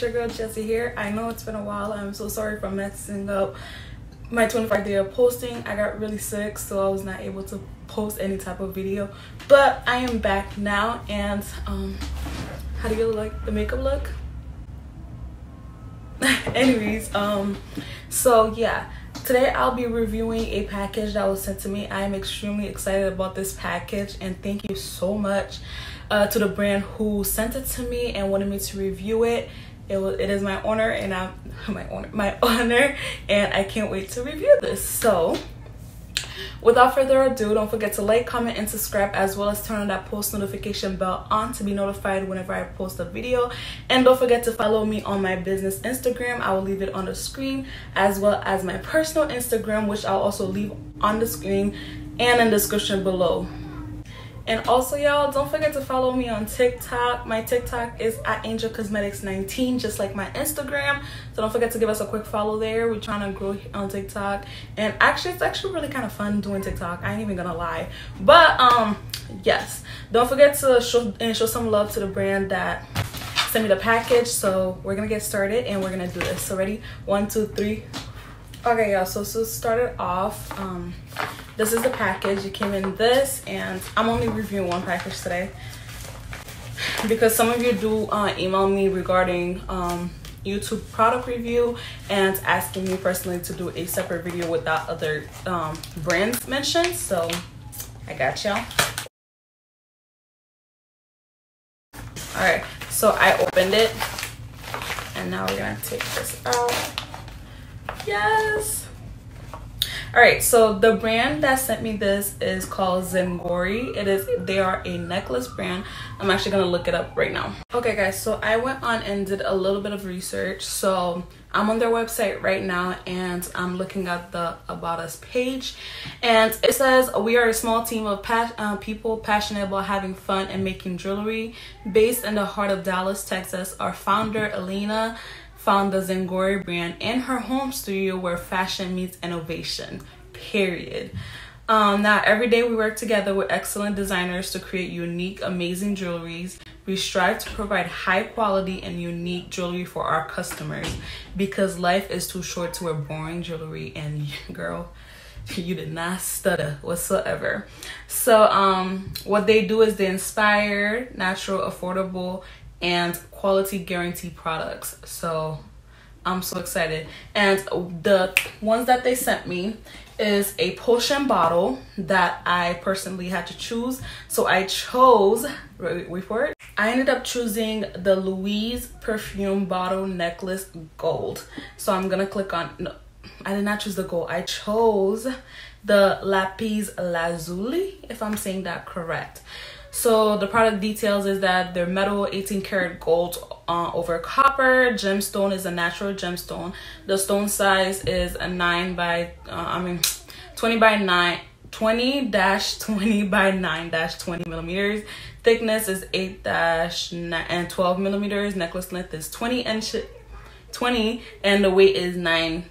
it's your girl Jessie here. I know it's been a while. I'm so sorry for messing up my 25 day of posting. I got really sick so I was not able to post any type of video. But I am back now and um how do you like the makeup look? Anyways um so yeah. Today I'll be reviewing a package that was sent to me. I am extremely excited about this package and thank you so much uh, to the brand who sent it to me and wanted me to review it. It was it is my honor and I'm my honor my honor and I can't wait to review this. So Without further ado, don't forget to like, comment, and subscribe as well as turn on that post notification bell on to be notified whenever I post a video. And don't forget to follow me on my business Instagram. I will leave it on the screen as well as my personal Instagram, which I'll also leave on the screen and in the description below. And also, y'all, don't forget to follow me on TikTok. My TikTok is at Angel Cosmeticz 19, just like my Instagram. So don't forget to give us a quick follow there. We're trying to grow on TikTok. And actually, it's actually really kind of fun doing TikTok. I ain't even gonna lie. But um, yes, don't forget to show and show some love to the brand that sent me the package. So we're gonna get started and we're gonna do this. So ready? One, two, three. Okay, y'all. So to start it off, um, this is the package. It came in this and i'm only reviewing one package today. Because some of you do uh, email me regarding um, youtube product review and asking me personally to do a separate video without other um, brands mentioned. So i got y'all. All right so i opened it. And now we're gonna take this out. Yes all right so the brand that sent me this is called zengori it is they are a necklace brand. I'm actually gonna look it up right now. Okay guys so i went on and did a little bit of research. So i'm on their website right now and i'm looking at the about us page. And it says we are a small team of uh, people passionate about having fun and making jewelry based in the heart of dallas texas. Our founder elena found the Zengori brand in her home studio where fashion meets innovation, period. Um, now, every day we work together with excellent designers to create unique, amazing jewelries. We strive to provide high quality and unique jewelry for our customers because life is too short to wear boring jewelry. And girl, you did not stutter whatsoever. So, um, what they do is they inspire natural, affordable, and quality guarantee products. So I'm so excited. And the ones that they sent me is a potion bottle that I personally had to choose. So I chose, wait, for it. I ended up choosing the Louise perfume bottle necklace gold. So I'm gonna click on, no, I did not choose the gold. I chose the lapis lazuli, if I'm saying that correct. So the product details is that they're metal 18 karat gold uh, over copper. Gemstone is a natural gemstone. The stone size is a 9 by, uh, I mean, 20 by 9. 20 dash 20 by 9 dash 20 millimeters thickness is 8 dash and 12 millimeters necklace length is 20 inch 20 and the weight is 9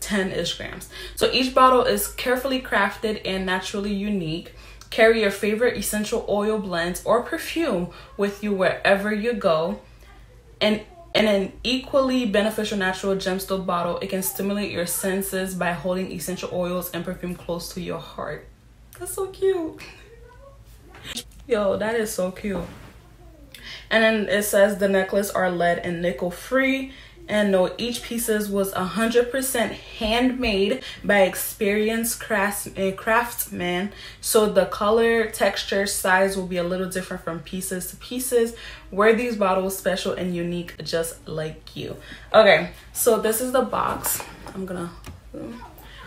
10 ish grams so each bottle is carefully crafted and naturally unique Carry your favorite essential oil blends or perfume with you wherever you go. And in an equally beneficial natural gemstone bottle, it can stimulate your senses by holding essential oils and perfume close to your heart. That's so cute. Yo, that is so cute. And then it says the necklace are lead and nickel free and no each pieces was 100% handmade by experienced uh, craftsmen. So the color texture size will be a little different from pieces to pieces. Wear these bottles special and unique just like you. Okay so this is the box. I'm gonna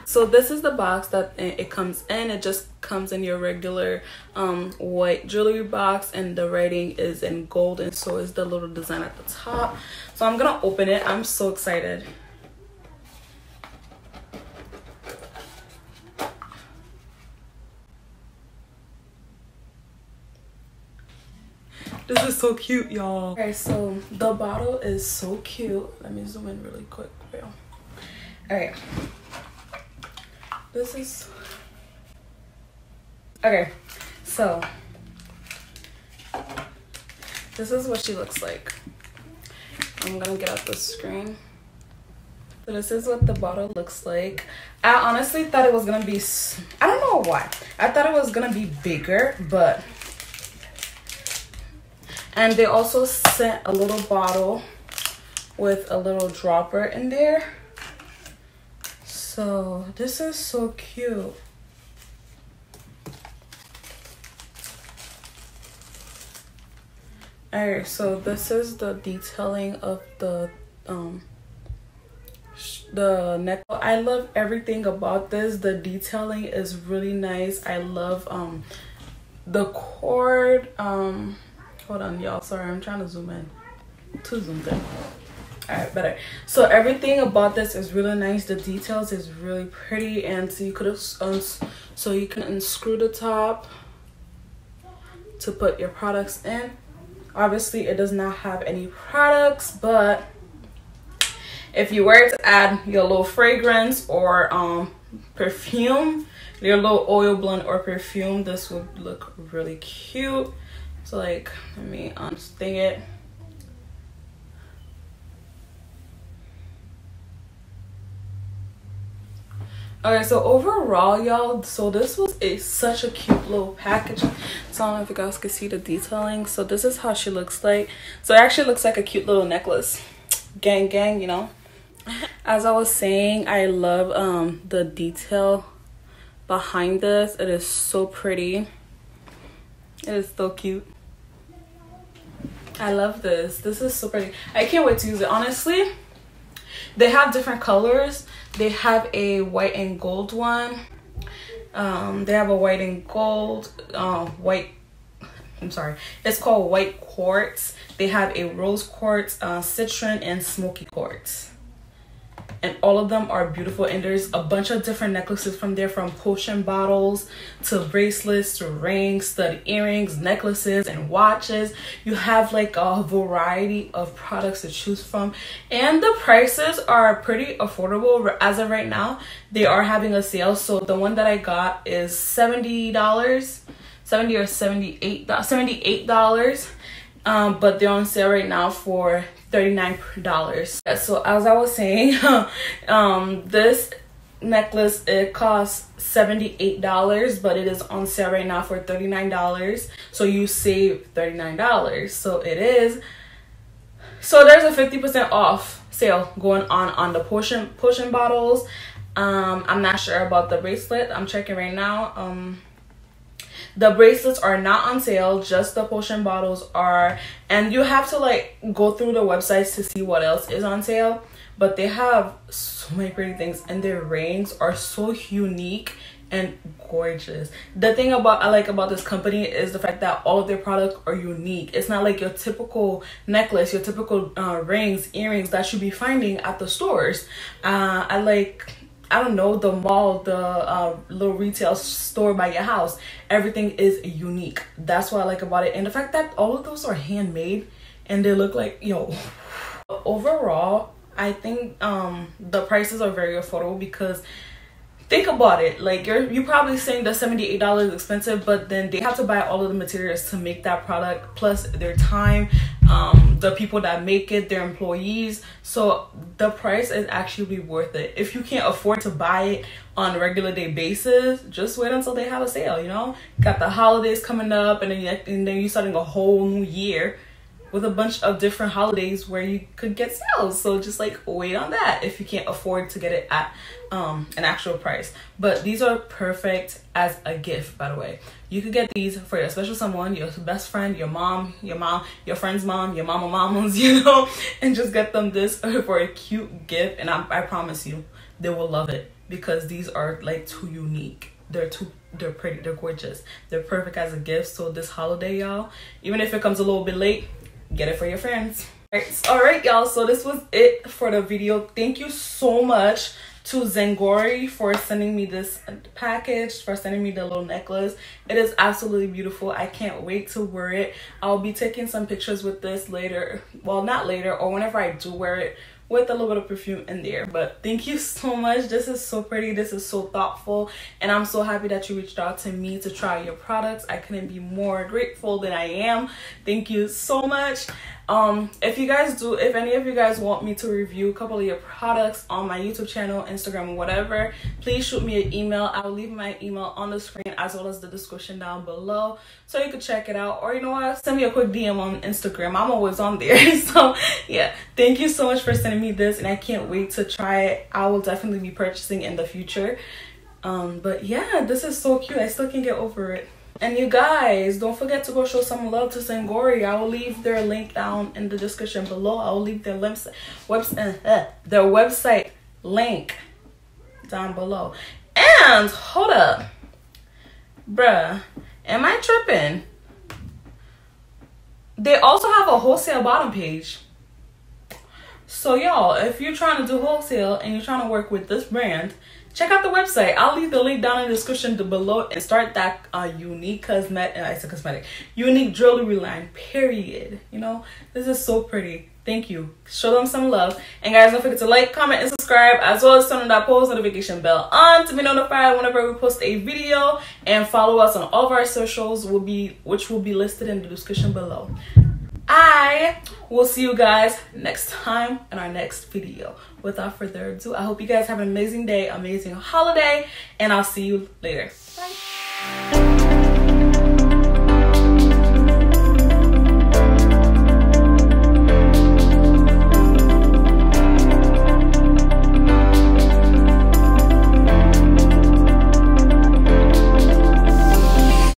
so this is the box that it comes in. It just comes in your regular um, white jewelry box and the writing is in gold and so is the little design at the top so i'm gonna open it. I'm so excited. This is so cute y'all. Okay so the bottle is so cute. Let me zoom in really quick all right. This is okay so this is what she looks like I'm gonna get out the screen. So this is what the bottle looks like. I honestly thought it was gonna be, I don't know why. I thought it was gonna be bigger, but. And they also sent a little bottle with a little dropper in there. So this is so cute. Alright, so this is the detailing of the um the neck. I love everything about this. The detailing is really nice. I love um the cord um hold on y'all. Sorry i'm trying to zoom in. Too zoomed in. All right better. So everything about this is really nice. The details is really pretty and so you could so you can unscrew the top to put your products in obviously it does not have any products but if you were to add your little fragrance or um, perfume, your little oil blend or perfume, this would look really cute. So like, let me unsting it. Alright, so overall, y'all, so this was a such a cute little package. So I don't know if you guys can see the detailing. So this is how she looks like. So it actually looks like a cute little necklace. Gang, gang, you know as i was saying i love um the detail behind this it is so pretty it is so cute i love this this is so pretty i can't wait to use it honestly they have different colors. They have a white and gold one. Um they have a white and gold uh, white i'm sorry. It's called white quartz. They have a rose quartz uh citron and smoky quartz and all of them are beautiful. And there's a bunch of different necklaces from there from potion bottles to bracelets to rings stud earrings necklaces and watches. You have like a variety of products to choose from. And the prices are pretty affordable as of right now. They are having a sale. So the one that i got is 70 dollars 70 or 78 78 dollars. Um, but they're on sale right now for $39 so as i was saying um, this necklace it costs $78 but it is on sale right now for $39 so you save $39 so it is so there's a 50% off sale going on on the potion potion bottles. Um i'm not sure about the bracelet. I'm checking right now. Um the bracelets are not on sale just the potion bottles are and you have to like go through the websites to see what else is on sale but they have so many pretty things and their rings are so unique and gorgeous. The thing about I like about this company is the fact that all of their products are unique. It's not like your typical necklace, your typical uh, rings, earrings that you be finding at the stores. Uh, I like I don't know, the mall, the uh, little retail store by your house. Everything is unique. That's what I like about it. And the fact that all of those are handmade and they look like, you know, Overall, I think um, the prices are very affordable because think about it. Like you're you probably saying that 78 dollars is expensive but then they have to buy all of the materials to make that product plus their time um, the people that make it their employees. So the price is actually worth it. If you can't afford to buy it on a regular day basis just wait until they have a sale you know? Got the holidays coming up and then, and then you're starting a whole new year with a bunch of different holidays where you could get sales. So just like wait on that if you can't afford to get it at um, an actual price. But these are perfect as a gift, by the way. You could get these for your special someone, your best friend, your mom, your mom, your friend's mom, your mama mamas, you know, and just get them this for a cute gift. And I, I promise you, they will love it because these are like too unique. They're too they're pretty, they're gorgeous. They're perfect as a gift. So this holiday, y'all, even if it comes a little bit late, get it for your friends all right y'all so this was it for the video thank you so much to Zengori for sending me this package, for sending me the little necklace. It is absolutely beautiful. I can't wait to wear it. I'll be taking some pictures with this later. Well, not later or whenever I do wear it with a little bit of perfume in there. But thank you so much. This is so pretty. This is so thoughtful. And I'm so happy that you reached out to me to try your products. I couldn't be more grateful than I am. Thank you so much um if you guys do if any of you guys want me to review a couple of your products on my youtube channel instagram whatever please shoot me an email. I will leave my email on the screen as well as the description down below so you can check it out. Or you know what? Send me a quick dm on instagram. I'm always on there so yeah. Thank you so much for sending me this and i can't wait to try it. I will definitely be purchasing in the future. Um but yeah this is so cute. I still can't get over it and you guys, don't forget to go show some love to Zengori. I will leave their link down in the description below. I will leave their website, website, uh, their website link down below. And hold up, bruh, am I tripping? They also have a wholesale bottom page. So y'all, if you're trying to do wholesale and you're trying to work with this brand, check out the website. I'll leave the link down in the description below and start that uh, unique cosmetic, uh, it's a cosmetic, unique jewelry line, period. You know, this is so pretty. Thank you. Show them some love. And guys, don't forget to like, comment, and subscribe, as well as turn on that post notification bell on to be notified whenever we post a video. And follow us on all of our socials, will be which will be listed in the description below. I will see you guys next time in our next video. Without further ado, I hope you guys have an amazing day, amazing holiday, and I'll see you later. Bye.